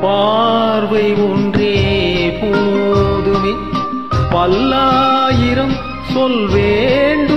பார்வை ஒன்றே போதுமே. பல்லாயிரம் சொல்வேன்.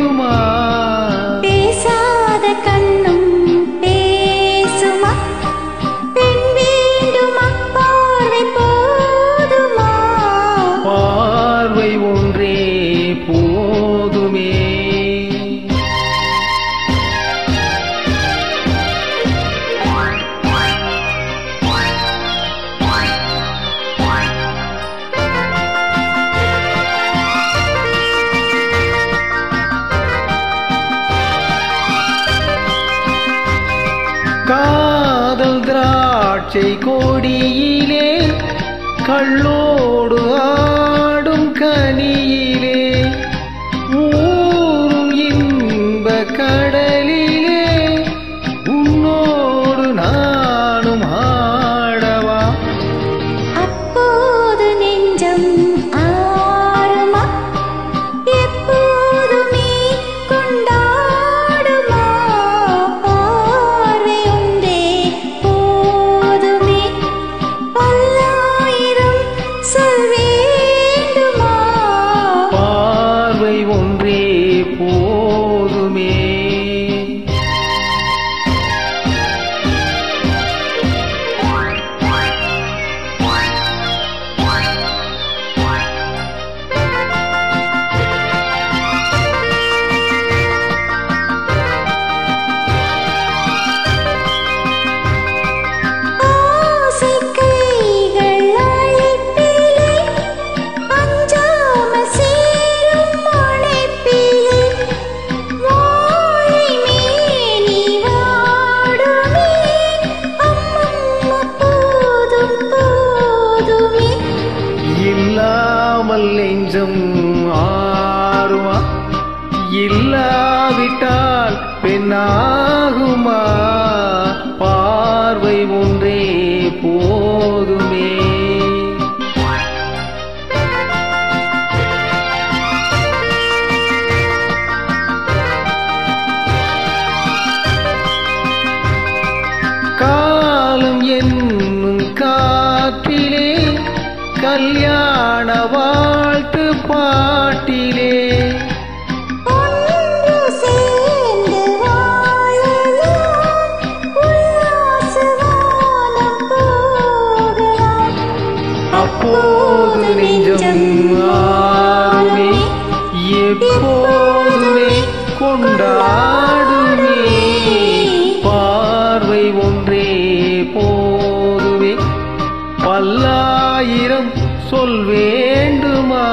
காதல் திராட்சை கொடியிலே கள்ளோடு ஆடும் கனியே. இல்லாமல் நெஞ்சம் ஆறுமா? இல்லாவிட்டால் பெண்ணாகுமா? பார்வை ஒன்றே போதுமே. காலம் என்னும் காற்றிலே கல்யாண ஒரு பாட்டிலே அப்போது நெஞ்சம் ஆறுமே எப்போதுமே கொண்டாடுமே. பார்வை ஒன்றே போதுமே. பல்லா சொல் வேண்டுமா?